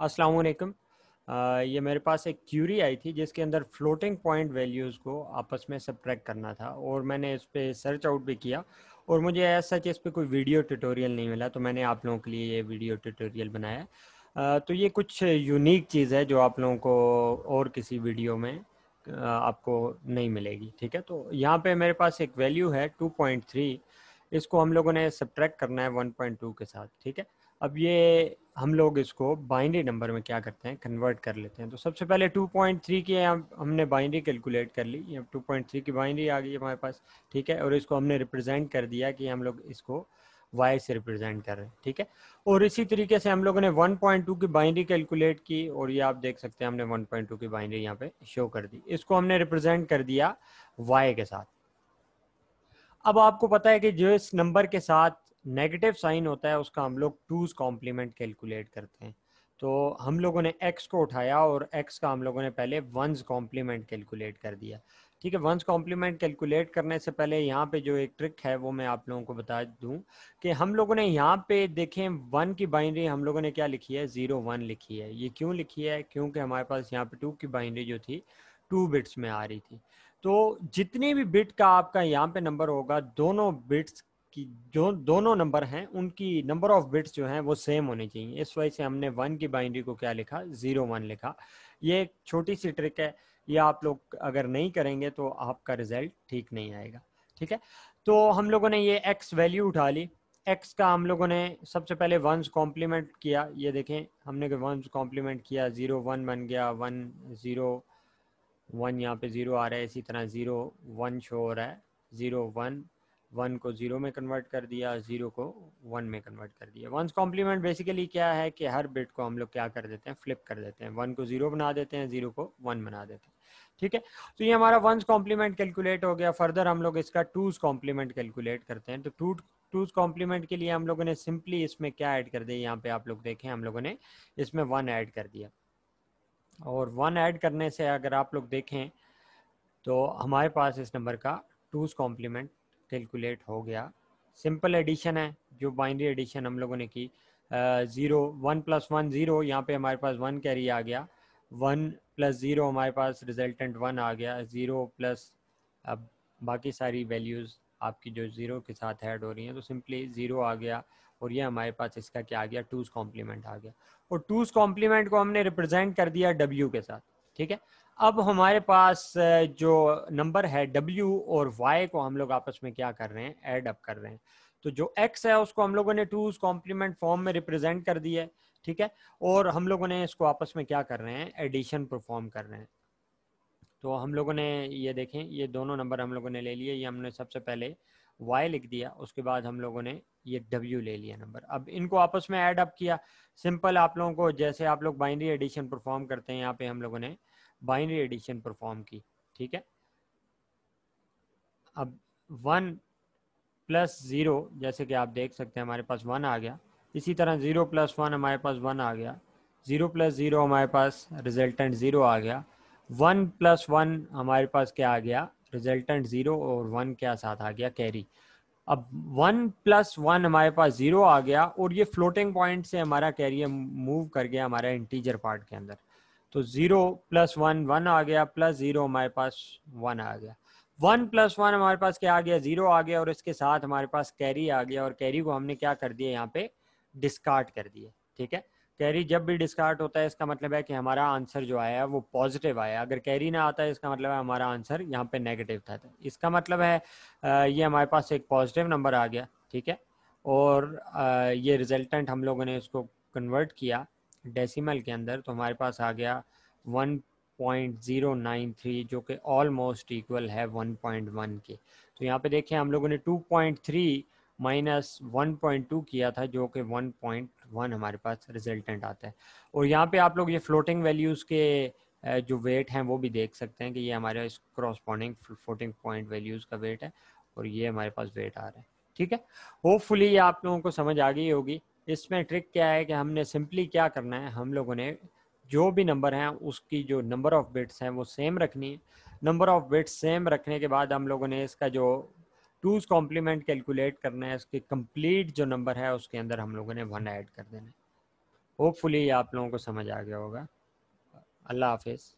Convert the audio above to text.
अस्सलाम वालेकुम ये मेरे पास एक क्यूरी आई थी जिसके अंदर फ्लोटिंग पॉइंट वैल्यूज़ को आपस में सब्ट्रैक्ट करना था और मैंने इस पर सर्च आउट भी किया और मुझे ऐसा सच इस पर कोई वीडियो ट्यूटोरियल नहीं मिला तो मैंने आप लोगों के लिए ये वीडियो ट्यूटोरियल बनाया। तो ये कुछ यूनिक चीज़ है जो आप लोगों को और किसी वीडियो में आपको नहीं मिलेगी, ठीक है? तो यहाँ पे मेरे पास एक वैल्यू है 2.3 इसको हम लोगों ने सब्ट्रैक्ट करना है 1.2 के साथ, ठीक है? अब ये हम लोग इसको बाइनरी नंबर में क्या करते हैं? कन्वर्ट कर लेते हैं। तो सबसे पहले 2.3 की हमने बाइनरी कैलकुलेट कर ली। अब 2.3 की बाइनरी आ गई हमारे पास, ठीक है? और इसको हमने रिप्रेजेंट कर दिया कि हम लोग इसको वाई से रिप्रेजेंट कर रहे हैं, ठीक है? और इसी तरीके से हम लोगों ने 1.2 की बाइनरी कैलकुलेट की और ये आप देख सकते हैं हमने 1.2 की बाइनरी यहाँ पे शो कर दी। इसको हमने रिप्रेजेंट कर दिया वाई के साथ। अब आपको पता है कि जो इस नंबर के साथ नेगेटिव साइन होता है, उसका हम लोग टूज कॉम्प्लीमेंट कैलकुलेट करते हैं। तो हम लोगों ने एक्स को उठाया और एक्स का हम लोगों ने पहले वंस कॉम्प्लीमेंट कैलकुलेट कर दिया। ठीक है वंस कॉम्प्लीमेंट कैलकुलेट करने से पहले यहाँ पे जो एक ट्रिक है, वो मैं आप लोगों को बता दूँ कि हम लोगों ने यहाँ पे देखें वन की बाइनरी हम लोगों ने क्या लिखी है? ज़ीरो वन लिखी है। ये क्यों लिखी है? क्योंकि हमारे पास यहाँ पे टू की बाइनरी जो थी टू बिट्स में आ रही थी। तो जितने भी बिट का आपका यहाँ पे नंबर होगा, दोनों बिट्स की, जो दोनों नंबर हैं, उनकी नंबर ऑफ़ बिट्स जो हैं वो सेम होने चाहिए। इस वजह से हमने वन की बाइंड्री को क्या लिखा? ज़ीरो वन लिखा। ये एक छोटी सी ट्रिक है। ये आप लोग अगर नहीं करेंगे तो आपका रिज़ल्ट ठीक नहीं आएगा। ठीक है? तो हम लोगों ने ये एक्स वैल्यू उठा ली। एक्स का हम लोगों ने सबसे पहले वंस कॉम्प्लीमेंट किया। ये देखें, हमने वंस कॉम्प्लीमेंट किया ज़ीरो वन बन गया वन ज़ीरो वन यहाँ पे ज़ीरो आ रहा है, इसी तरह ज़ीरो वन शो हो रहा है। ज़ीरो वन वन को ज़ीरो में कन्वर्ट कर दिया ज़ीरो को वन में कन्वर्ट कर दिया। वंस कॉम्प्लीमेंट बेसिकली क्या है कि हर बिट को हम लोग क्या कर देते हैं? फ्लिप कर देते हैं। वन को ज़ीरो बना देते हैं ज़ीरो को वन बना देते हैं। ठीक है? तो ये हमारा वंस कॉम्प्लीमेंट कैलकुलेट हो गया। फर्दर हम लोग इसका टूज कॉम्प्लीमेंट कैलकुलेट करते हैं। तो टू टूज कॉम्प्लीमेंट के लिए हम लोगों ने सिंपली इसमें क्या ऐड कर दिया? यहाँ पे आप लोग देखें, हम लोगों ने इसमें वन ऐड कर दिया। और वन ऐड करने से अगर आप लोग देखें तो हमारे पास इस नंबर का टूज कॉम्प्लीमेंट कैलकुलेट हो गया। सिंपल एडिशन है, जो बाइनरी एडिशन हम लोगों ने की zero one plus one zero यहाँ पे हमारे पास वन कैरी आ गया। वन प्लस ज़ीरो हमारे पास रिजल्टेंट वन आ गया। ज़ीरो प्लस अब बाकी सारी वैल्यूज़ आपकी जो ज़ीरो के साथ ऐड हो रही हैं तो सिंपली ज़ीरो आ गया और ये हमारे पास इसका क्या आ गया? टूज़ कॉम्प्लीमेंट आ गया। और टूज़ कॉम्प्लीमेंट को हमने रिप्रेजेंट कर दिया डब्ल्यू के साथ, ठीक है? अब हमारे पास जो नंबर है W और Y को हम लोग आपस में क्या कर रहे हैं? ऐड अप कर रहे हैं। तो जो X है, उसको हम लोगों ने टूज कॉम्प्लीमेंट फॉर्म में रिप्रेजेंट कर दिया है, ठीक है? और हम लोगों ने इसको आपस में क्या कर रहे हैं? एडिशन परफॉर्म कर रहे हैं। तो हम लोगों ने ये देखें, ये दोनों नंबर हम लोगों ने ले लिए, ये हमने सबसे पहले y लिख दिया, उसके बाद हम लोगों ने ये w ले लिया नंबर। अब इनको आपस में ऐड अप किया। सिंपल आप लोगों को, जैसे आप लोग बाइनरी एडिशन परफॉर्म करते हैं, यहाँ पे हम लोगों ने बाइनरी एडिशन परफॉर्म की, ठीक है? अब वन प्लस ज़ीरो जैसे कि आप देख सकते हैं, हमारे पास वन आ गया। इसी तरह ज़ीरो प्लस वन हमारे पास वन आ गया। ज़ीरो प्लस ज़ीरो हमारे पास रिजल्टेंट ज़ीरो आ गया। वन प्लस वन हमारे पास क्या आ गया? रिजल्टेंट ज़ीरो और वन क्या साथ आ गया? कैरी अब वन प्लस वन हमारे पास ज़ीरो आ गया और ये फ्लोटिंग पॉइंट से हमारा कैरियर मूव कर गया हमारा इंटीजर पार्ट के अंदर। तो ज़ीरो प्लस वन वन आ गया, प्लस ज़ीरो हमारे पास वन आ गया। वन प्लस वन हमारे पास क्या आ गया? ज़ीरो आ गया और इसके साथ हमारे पास कैरी आ गया और कैरी को हमने क्या कर दिया? यहाँ पे डिस्कार्ड कर दिया, ठीक है? कैरी जब भी डिस्कार्ड होता है, इसका मतलब है कि हमारा आंसर जो आया, वो पॉजिटिव आया। अगर कैरी ना आता है, इसका मतलब है हमारा आंसर यहाँ पे नेगेटिव था। इसका मतलब है ये हमारे पास एक पॉजिटिव नंबर आ गया, ठीक है? और ये रिजल्टेंट हम लोगों ने इसको कन्वर्ट किया डेसिमल के अंदर तो हमारे पास आ गया 1.093 जो कि ऑलमोस्ट इक्वल है 1.1 के। तो यहाँ पे देखें हम लोगों ने 2.3 माइनस वन किया था, जो कि 1.1 हमारे पास रिजल्टेंट आता है। और यहाँ पे आप लोग ये फ्लोटिंग वैल्यूज़ के जो वेट हैं, वो भी देख सकते हैं कि ये हमारे इस क्रॉसपॉन्डिंग फ्लोटिंग पॉइंट वैल्यूज़ का वेट है और ये हमारे पास वेट आ रहा है। ठीक है? होपफुली ये आप लोगों को समझ आ गई होगी। इसमें ट्रिक क्या है कि हमने सिंपली क्या करना है, हम लोगों ने जो भी नंबर हैं, उसकी जो नंबर ऑफ़ बिट्स हैं, वो सेम रखनी है। नंबर ऑफ़ बिट्स सेम रखने के बाद हम लोगों ने इसका जो टूज कॉम्प्लीमेंट कैलकुलेट करना है, उसके कंप्लीट जो नंबर है, उसके अंदर हम लोगों ने वन ऐड कर देना है। होपफुली आप लोगों को समझ आ गया होगा। अल्लाह हाफिज़।